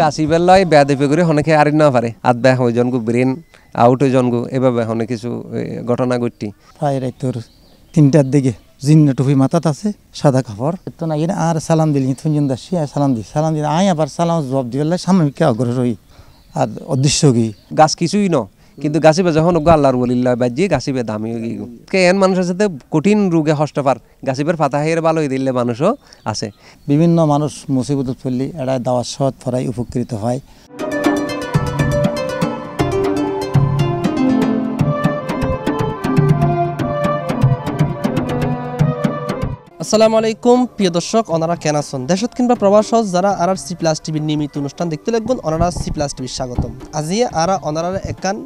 গাছিবের লয় বেয়া দেপে করে অনেকে আর না পারে। আধ বেয়া হয় জনগু ব্রেন আউট হয়ে জনগু এভাবে অনেক কিছু ঘটনা ঘটি প্রায় রাইতর তিনটার দিকে জিন্ন টুপি মাথাত আছে সাদা কাপড়। তো না আর সালাম দিলি থুঞ্জন দাসি আর সালাম দি সালাম দিলে আয় আবার সালাম জব দিয়ে সামনে কে অগ্রসর হই আর অদৃশ্য কি গাছ কিছুই ন। কিন্তু গাছিবে যখন ওগো আল্লাহর বলিল্লা বাজিয়ে গাছিবে দামি কে এন মানুষের সাথে কঠিন রোগে হস্ত পার। গাছিবের পাতা হাইয়ের ভালো দিলে মানুষও আছে বিভিন্ন মানুষ মুসিবত ফেললি এরা দাওয়াত সৎ ফরাই উপকৃত হয়। আসসালামু আলাইকুম, প্রিয় দর্শক, ওনারা কেন আছেন? দেশত কিংবা প্রবাসত যারা আর সি প্লাস টিভির নিয়মিত অনুষ্ঠান দেখতে লাগবেন, ওনারা সি প্লাস টিভির স্বাগতম। আজি আরা ওনারা একান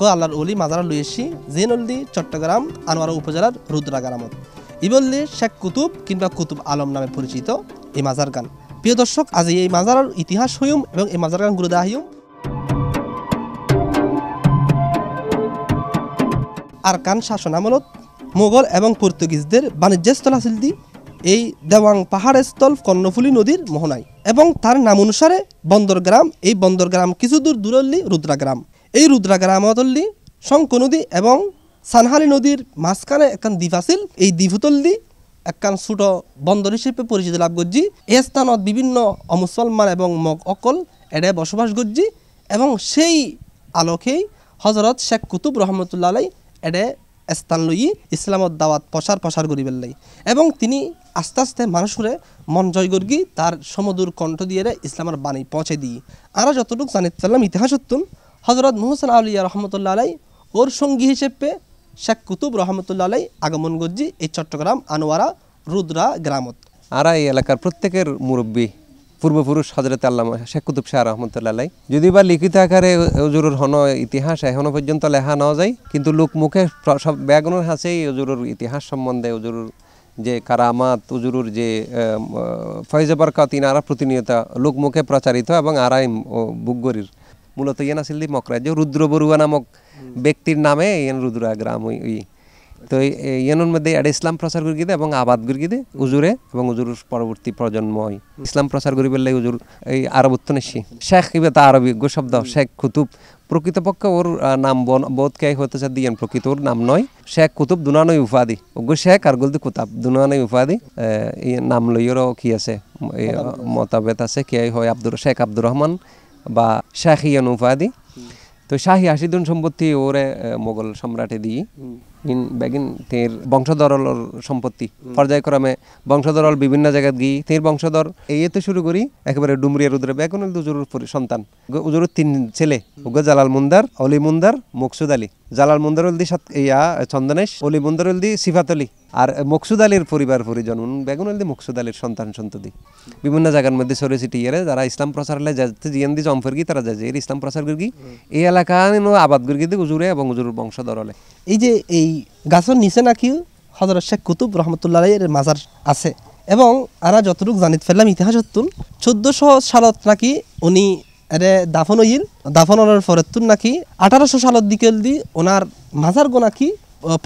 গো আল্লাহর মাজারা লইয়েছি জেনলদি চট্টগ্রাম, আনোয়ারা উপজেলার রুদ্রা গ্রামত ইবল্লি শেখ কুতুব কিংবা কুতুব আলম নামে পরিচিত এই মাজার গান। প্রিয় দর্শক, আজি এই মাজারের ইতিহাস হইম এবং এই মাজার গান গুরুদা হইম। আরকান শাসন আমলত মোগল এবং পর্তুগিজদের বাণিজ্যস্থল আছিল দি এই দেওয়াং পাহাড় স্থল কর্ণফুলী নদীর মোহনায় এবং তার নাম অনুসারে বন্দরগ্রাম। এই বন্দরগ্রাম কিছু দূর দূরল্লি রুদ্রাগ্রাম। এই রুদ্রাগ্রামতল্লি শঙ্ক নদী এবং সানহালি নদীর মাঝখানে একখান দ্বীপ আছিল। এই দ্বীপতল্লি একখান ছোট বন্দর হিসেবে পরিচিত লাভ করছি। এই স্থানত বিভিন্ন অমুসলমান এবং মগ অকল এডে বসবাস করছি এবং সেই আলোকেই হজরত শেখ কুতুব রহমতুল্লাহ আলাই এডে স্থান লই ইসলামত দাওয়াত প্রসার প্রসার করি পেলাই এবং তিনি আস্তে আস্তে মানুষরে মন জয় করি তার সমদূর কণ্ঠ দিয়ে ইসলামের বাণী পৌঁছে দিই। আমরা যতটুকু জানিতে পারলাম ইতিহাসত্তুন হজরত মোহসেন আলিয়া রহমতুল্লাহ আলাই ওর সঙ্গী হিসেবে শেখ কুতুব রহমতুল্লাহ আলাই আগমন করছি এই চট্টগ্রাম আনোয়ারা রুদ্রা গ্রামত। আর এই এলাকার প্রত্যেকের মুরব্বী পূর্বপুরুষ হজরত আল্লাহ শেখ কুতুব শাহ রহমতুল্লাহ যদি বা লিখিত আকারে ওজুরুর হন ইতিহাস এখনও পর্যন্ত লেখা না যায়, কিন্তু লোক মুখে সব ব্যাগুনের আছে এই ওজুরুর ইতিহাস সম্বন্ধে ওজুরুর যে কারামাত উজুরুর যে ফয়জে বরকাত, ইনারা প্রতিনিয়ত লোক মুখে প্রচারিত এবং আরাই বুকগরির। মূলত ইয়ান আছিল দি মকরাজ্য রুদ্র বড়ুয়া নামক ব্যক্তির নামে ইয়ান রুদ্রা গ্রাম ওই তো ইয়ানোর মধ্যে এটা ইসলাম প্রচার করি গিয়ে এবং আবাদ করি গিয়ে উজুরে এবং উজুর পরবর্তী প্রজন্ম হয়। ইসলাম প্রচার করি বললে উজুর এই আরব উত্তনেশি শেখ ইবে তা আরবি গো শব্দ শেখ কুতুব, প্রকৃতপক্ষে ওর নাম বন বোধ কে হতে চাই দিয়েন, প্রকৃত ওর নাম নয়। শেখ কুতুব দুনানই উপাধি, ওগো শেখ আর গলদি কুতাব দুনানই উপাধি নাম লইয়েরও কি আছে মতাবেত আছে, কে হয় আব্দুর, শেখ আব্দুর রহমান বা শেখ ইয়ান উপাধি। তো শাহী আশিদুন সম্পত্তি ওরে মোগল সম্রাটে দিই। ইন বেগিন তের বংশধরল সম্পত্তি। পর্যায়ক্রমে বংশধরল বিভিন্ন জায়গায় গিয়ে তের বংশধর। এই তো শুরু করি একেবারে ডুমরিয়া রুদ্রে বেগুন দুজুর সন্তান। উজুরের তিন ছেলে উগ্র জালাল মুন্দার, অলি মুন্দার, মকসুদ আলী। জালাল মুন্দার দি সাত ইয়া চন্দনেশ অলি মুন্দার দি সিফাত আলী। আর মকসুদ আলীর পরিবার পরিজন বেগুন দি মকসুদ আলীর সন্তান সন্ততি। বিভিন্ন জায়গার মধ্যে সরে সিটিয়ারে যারা ইসলাম প্রচার হলে যাতে জিয়ান দি জমফর গি তারা যায় ইসলাম প্রচার করি। এই এলাকা আবাদ করি দি উজুরে এবং উজুর বংশধর হলে। এই যে এই গাছের নিচে নাকি হজরত শেখ কুতুব রহমতুল্লাহ এর মাজার আছে এবং আরা যতটুকু জানিতে ফেললাম, ইতিহাস হতুন চোদ্দশো সালত নাকি উনি এরে দাফন হইল, দাফন হওয়ার পরে তুন নাকি আঠারোশো সালত দিকে দি ওনার মাজার গো নাকি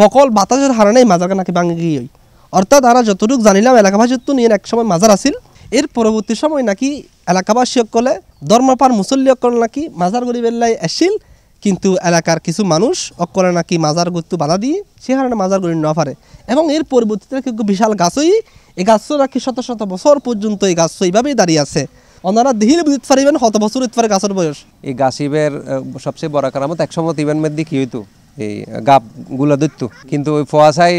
পকল বাতাসের হারানে মাজার নাকি ভাঙে গিয়ে অর্থাৎ আরা যতটুকু জানিলাম, এলাকাবাসী তুন এর এক সময় মাজার আছিল। এর পরবর্তী সময় নাকি এলাকাবাসী সকলে ধর্মপার মুসল্লি সকল নাকি মাজার গড়ি বেল্লাই আসিল কিন্তু এলাকার কিছু মানুষ অকলে নাকি মাজার গুত্তু বাধা দিয়ে সে কারণে মাজার গড়ি পারে। এবং এর পরবর্তীতে কিন্তু বিশাল গাছই এই গাছ নাকি শত শত বছর পর্যন্ত এই গাছ এইভাবেই দাঁড়িয়ে আছে। ওনারা দিহিল বুঝতে পারিবেন শত বছর হতে পারে গাছের বয়স। এই গাছিবের সবচেয়ে বড় কারামত একসময় ইভেন মধ্যে কি হইতো, এই গাপগুলো দিত কিন্তু ওই ফোয়াশাই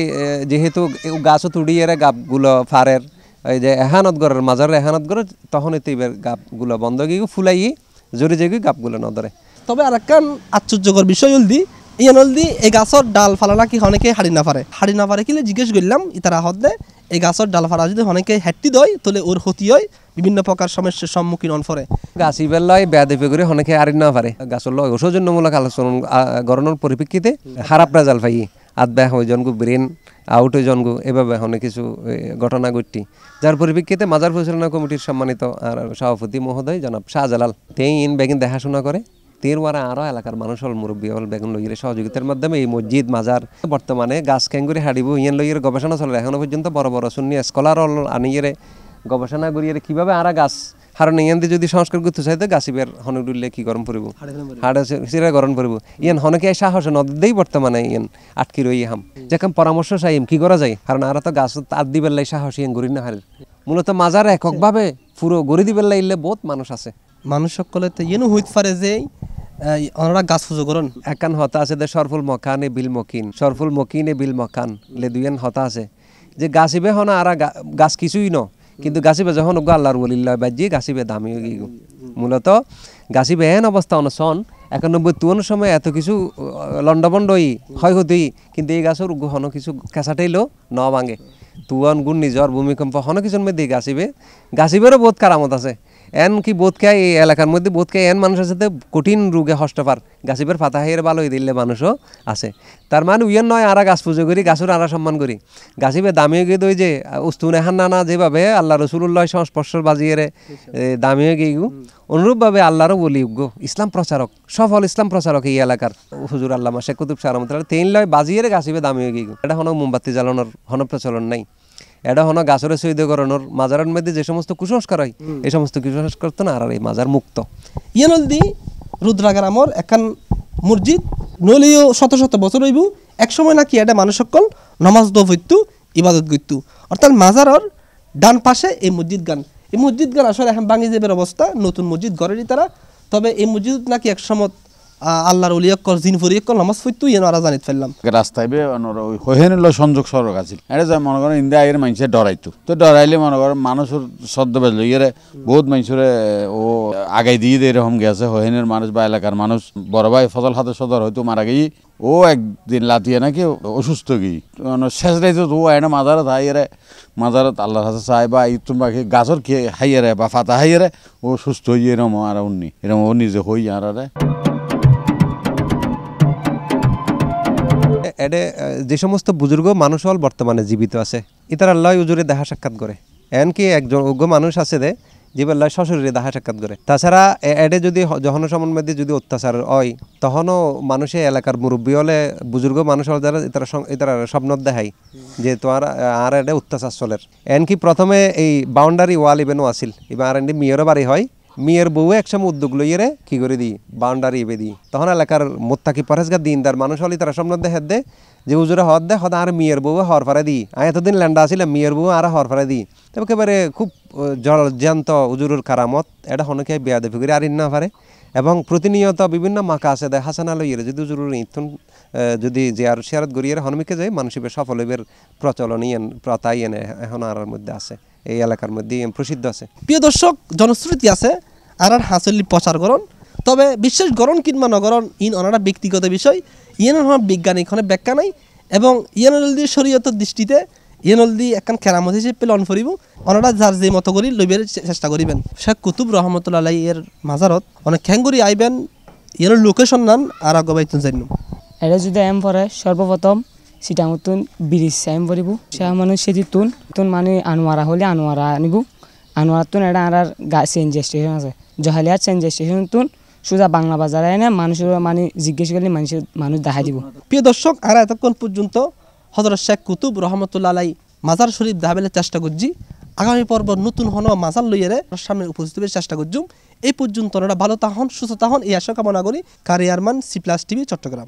যেহেতু গাছও তুড়িয়ে গাপগুলো ফারের, এই যে এহানত গড়ের মাজার এহানত গড়ে তখন এতে এবার গাপগুলো বন্ধ গিয়ে ফুলাই জোরে জেগে গাপগুলো নদরে। তবে আর একখান আশ্চর্যকর বিষয় হল দি, ইয়ান হল দি, এই গাছের ডাল ফালা নাকি অনেকে হাড়ি না পারে হাড়ি না পারে কিলে জিজ্ঞেস করলাম, ইতারা হদ এই গাছের ডাল ফালা যদি অনেকে হেঁটি দেয়, তাহলে ওর ক্ষতি হয়, বিভিন্ন প্রকার সমস্যার সম্মুখীন হন ফরে। গাছিবের লয় বেয়া দেপে করে অনেকে আরি না পারে গাছের লয় সৌজন্যমূলক আলোচনা গরণের পরিপ্রেক্ষিতে খারাপ রেজাল্ট পাই আদ বেয়া হয় জনগু ব্রেন, আউট হয়ে জনগু, এভাবে অনেক কিছু ঘটনা ঘটটি যার পরিপ্রেক্ষিতে মাজার পরিচালনা কমিটির সম্মানিত আর সভাপতি মহোদয় জনাব শাহজালাল তেই ইন বেগিন দেখাশোনা করে। তের ওয়ারা আরও এলাকার মানুষ হল মুরব্বী হল বেগুন লইয়ের সহযোগিতার মাধ্যমে এই মসজিদ মাজার বর্তমানে গাছ ক্যাঙ্গুরি হাড়িব ইয়ান লইয়ের গবেষণা চলে। এখনও পর্যন্ত বড় বড় শূন্য স্কলার হল আনিয়ে গবেষণা করিয়ে কীভাবে আরা গাছ কারণ ইয়ান দিয়ে যদি সংস্কার করতে চাইতো গাছিবের হনক ডুললে কি গরম পড়ব হাড়ে সিরা গরম পড়ব ইয়ান হনকে সাহসে নদেই বর্তমানে ইয়ান আটকি রই হাম। যেখান পরামর্শ চাইম কি করা যায়? কারণ আর তো গাছ আর দিবের লাই সাহস ইয়ান গড়ি না হারে মূলত মাজার এককভাবে পুরো গড়ি দিবের লাই বহুত মানুষ আছে। মানুষ সকলে তো ইয়েনু হইতে পারে যে ওনারা গাছ পুজো করেন। একান হতা আছে দে সরফুল মকান এ বিল মকিন, সরফুল মকিন বিল মকান, লে দুইয়ান হতা আছে। যে গাছিবে হন আর গাছ কিছুই ন, কিন্তু গাছিবে যখন গো আল্লাহর বলিল্লা বাজি গাছিবে দামি হয়ে মূলত গাছিবে এন অবস্থা অনসন একানব্বই তুয়ন সময় এত কিছু লন্ডবন্ডই ক্ষয়ক্ষতি, কিন্তু এই গাছের হন কিছু কেঁচাটাইলেও ন ভাঙে। তুয়ন গুণ নিজর ভূমিকম্প হন কিছুর মধ্যে গাছিবে গাছিবেরও বহুত কারামত আছে। এন কি বোধ খায় এই এলাকার মধ্যে বোধ খায় এন মানুষের সাথে কঠিন রোগে হষ্টপার গাছিবের পাতা হাইয়ের ভালো হয়ে দিলে মানুষও আছে। তার মানে উইয়ান নয়, আরা গাছ পুজো করি, গাছের আরা সম্মান করি। গাছিবে দামিয়ে গিয়ে দই যে উস্তুন এহান নানা যেভাবে আল্লাহ রসুল্লাহ সংস্পর্শ বাজিয়ে দামিয়ে গিয়ে অনুরূপভাবে আল্লাহরও বলি গো ইসলাম প্রচারক, সফল ইসলাম প্রচারক এই এলাকার হুজুর আল্লামা শেখ কুতুব শাহ রহমতুল্লাহ। তেইন লয় বাজিয়ে গাছিবে দামিয়ে গিয়ে এটা হন মোমবাতি জ্বালানোর হন প্রচলন নাই। এটা হনো গাছরে সৈদকরণের মাজারের মধ্যে যে সমস্ত কুসংস্কার হয় এই সমস্ত কুসংস্কার তো না আর এই মাজার মুক্ত। ইয়েনল দি রুদ্রাগ্রামর একান মসজিদ নলিও শত শত বছর হইব এক সময় নাকি এটা মানুষ সকল নমাজ দো হইতু ইবাদত করতু। অর্থাৎ মাজারর ডান পাশে এই মসজিদ গান। এই মসজিদ গান আসলে এখন বাঙি যাবের অবস্থা নতুন মসজিদ গড়েরই তারা তবে এই মসজিদ নাকি এক সময় আল্লাহর উলিয়কর জিন ফরিয়কর নমাজ হইতু ইয়েন ওরা জানিত ফেললাম। রাস্তায় বে অনর ওই হইহেন লো সংযোগ সড়ক আছিল। এটা যায় মনে করেন ইন্ডিয়া আইয়ের মানুষে ডরাইতো। তো ডরাইলে মনে করেন মানুষের সদ্য বেজলো। ইয়েরে বহুত মানুষের, ও আগাই দিয়ে দিয়ে এরকম গেছে। হইহেনের মানুষ বা এলাকার মানুষ, বড় ভাই ফজল হাতে সদর হয়তো মারা গেই। ও একদিন লাতিয়ে নাকি অসুস্থ গিয়ে শেষ রাইতে তো ও এনে মাজারত হাইয়ারে মাজারত আল্লাহর হাতে চাই বা ইতুন বাকি গাছর খেয়ে হাইয়ারে বা ফাতা হাইয়ারে, ও সুস্থ হয়ে এরম আর উনি। এরম ও নিজে হই আর। এডে যে সমস্ত বুজুর্গ মানুষ হল বর্তমানে জীবিত আছে ইতার আল্লাহ উজুরে দেখা সাক্ষাৎ করে। এমনকি একজন অজ্ঞ মানুষ আছে দে যে আল্লাহ শ্বশুরে দেখা সাক্ষাৎ করে। তাছাড়া এডে যদি সম্বন্ধে যদি অত্যাচার হয়, তখনও মানুষে এলাকার মুরব্বী হলে বুজুর্গ মানুষ হল যারা, ইতারা ইতারা স্বপ্ন দেখাই যে তোমার আর এডে অত্যাচার চলের। এমনকি প্রথমে এই বাউন্ডারি ওয়াল ইভেনও আছিল, এবার আর এন্ডি মেয়রও বাড়ি হয় মেয়ের বউ একসময় উদ্যোগ লইয়ে রে, কি করে দিই? বাউন্ডারি ইবে দিই। তখন এলাকার মোত্তাকি পরেশগার দিনদার মানুষ হলি তারা সামনে দেখে দে, যে উজুরে হদ দে হদ আর মেয়ের বউ হর ফারে দিই। আমি এতদিন ল্যান্ডা আসিলাম মেয়ের বউ আর হর ফারে দিই। তবে একেবারে খুব জল জ্যান্ত উজুরের কারামত, এটা হনকে বেয়া দেবে করে আর ইন্না পারে। এবং প্রতিনিয়ত বিভিন্ন মাকা আছে দেয় হাসান আলো ইয়ে যদি উজুরের ইথুন যদি যে আর শেয়ারত গড়িয়ে হনমিকে যায় মানুষের সফল হইবের প্রচলন ইয়েন প্রথা ইয়েন এখন আর মধ্যে আছে। এই এলাকার মধ্যে প্রসিদ্ধ আছে। প্রিয় দর্শক জনশ্রুতি আছে আর আর হাসলি প্রচার করন তবে বিশেষ গরণ কিংবা নগরণ ইন ওনারা ব্যক্তিগত বিষয়। ইয়েন হন বৈজ্ঞানিক হনে ব্যাখ্যা নাই এবং ইয়েনলদি শরীয়তের দৃষ্টিতে ইয়েনলদি একখান কেরামত হিসেবে লন ফরিব ওনারা যার যে মতো করি লইবের চেষ্টা করিবেন। শেখ কুতুব রহমতুল্লাহ এর মাজারত অনেক খ্যাঙ্গুরি আইবেন। ইয়ের লোকেশন নান আর আগবাইতুন জানিম এটা যদি এম পরে সর্বপ্রথম সিটামতুন ব্রিজ এম পরিব সে মানুষ সেটি তুন তুন মানে আনোয়ারা হলে আনোয়ারা আনিব। আনোয়ারা তুন এটা আর চেঞ্জ স্টেশন আছে। জহালিয়া চেঞ্জ স্টেশন তুন, সোজা বাংলা বাজারে এনে মানুষের মানে জিজ্ঞেস করলে মানুষের মানুষ দেখা দিব। প্রিয় দর্শক, আর এতক্ষণ পর্যন্ত হজরত শেখ কুতুব রহমতুল্লাহ আলাই মাজার শরীফ দাহাবেলে চেষ্টা করছি। আগামী পর্ব নতুন হন মাজার লইয়ারে সামনে উপস্থিত হবার চেষ্টা করছুম। এই পর্যন্ত ওনারা ভালো তাহন সুস্থ তাহন এই আশা কামনা করি কারিয়ারমান সি প্লাস টিভি, চট্টগ্রাম।